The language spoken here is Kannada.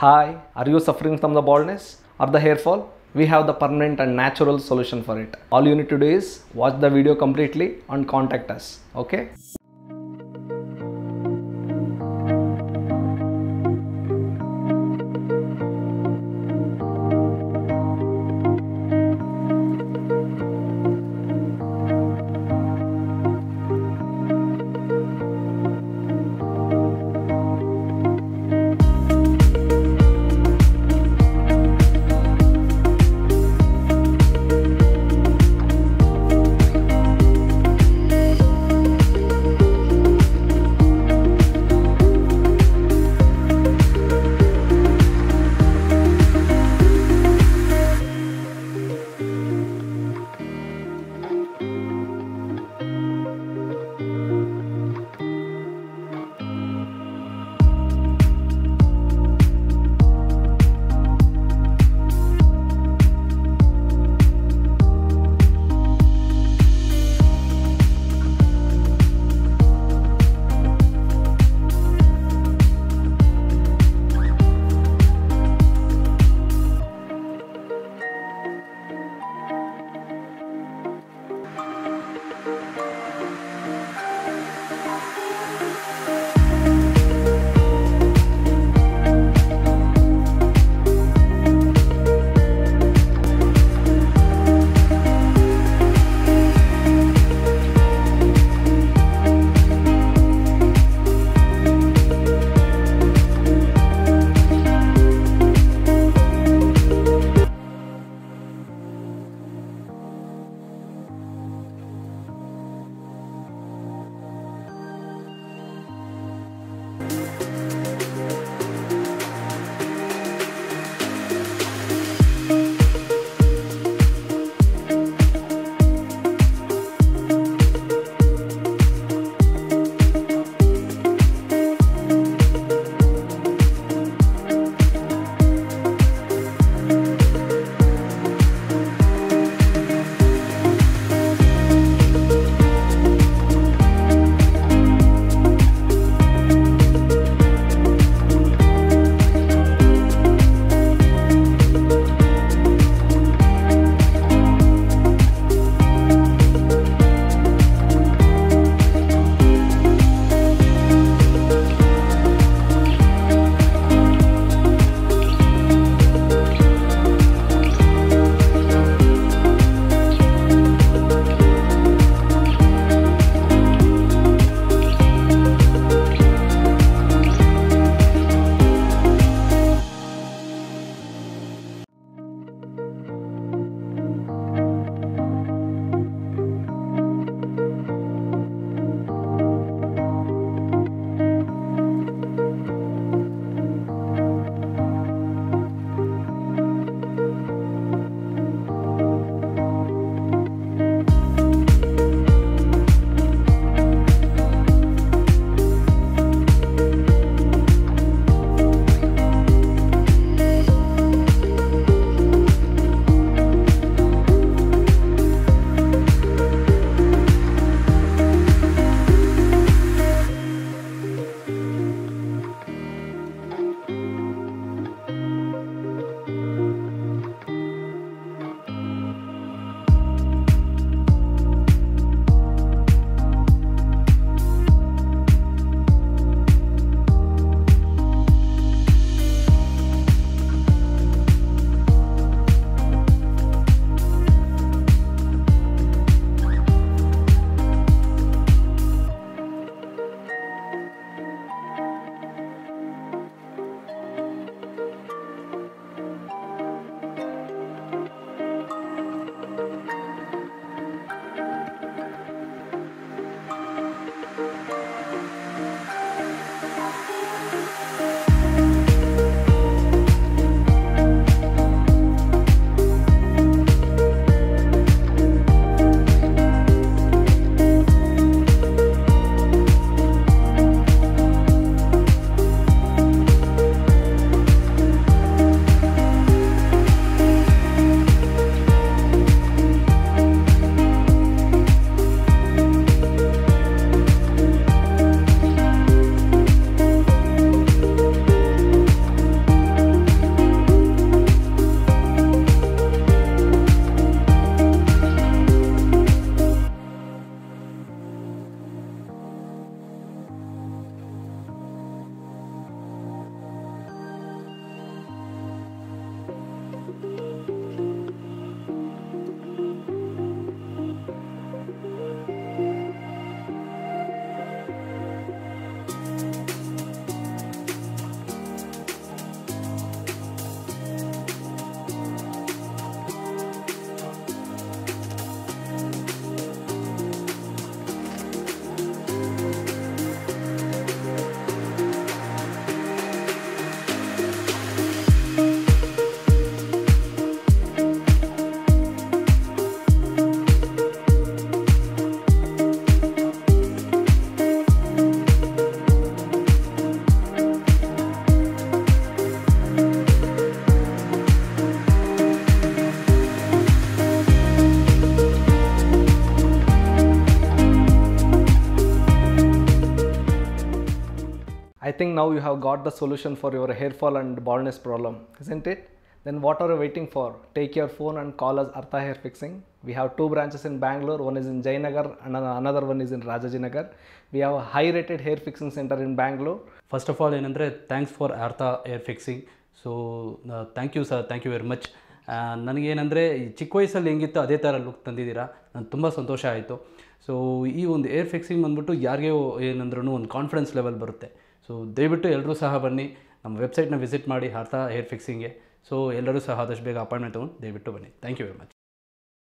Hi, are you suffering from the baldness or the hair fall? We have the permanent and natural solution for it. All you need to do is watch the video completely and contact us. Okay? I think now you have got the solution for your hair fall and baldness problem, isn't it? Then what are you waiting for? Take your phone and call us Artha Hair Fixing. We have two branches in Bangalore. One is in Jainagar and another one is in Rajajinagar. We have a high rated hair fixing center in Bangalore. First of all, Inandre, thanks for Artha Hair Fixing. So thank you sir thank you very much ನನಗೇನೆಂದರೆ ಈ ಚಿಕ್ಕ ವಯಸ್ಸಲ್ಲಿ ಹೆಂಗಿತ್ತು ಅದೇ ಥರ ಲುಕ್ ತಂದಿದ್ದೀರಾ ನನಗೆ ತುಂಬ ಸಂತೋಷ ಆಯಿತು ಸೊ ಈ ಒಂದು ಏರ್ ಫಿಕ್ಸಿಂಗ್ ಬಂದ್ಬಿಟ್ಟು ಯಾರಿಗೇ ಏನಂದ್ರೂ ಒಂದು ಕಾನ್ಫಿಡೆನ್ಸ್ ಲೆವೆಲ್ ಬರುತ್ತೆ ಸೊ ದಯವಿಟ್ಟು ಎಲ್ಲರೂ ಸಹ ಬನ್ನಿ ನಮ್ಮ ವೆಬ್ಸೈಟ್ನ ವಿಸಿಟ್ ಮಾಡಿ ಆರ್ತಾ ಏರ್ ಫಿಕ್ಸಿಂಗ್ಗೆ ಸೊ ಎಲ್ಲರೂ ಸಹ ಆದಷ್ಟು ಬೇಗ ಅಪಾಯಿಂಟ್ಮೆಂಟ್ ತೊಗೊಂಡು ದಯವಿಟ್ಟು ಬನ್ನಿ ಥ್ಯಾಂಕ್ ಯು ವೆರಿ ಮಚ್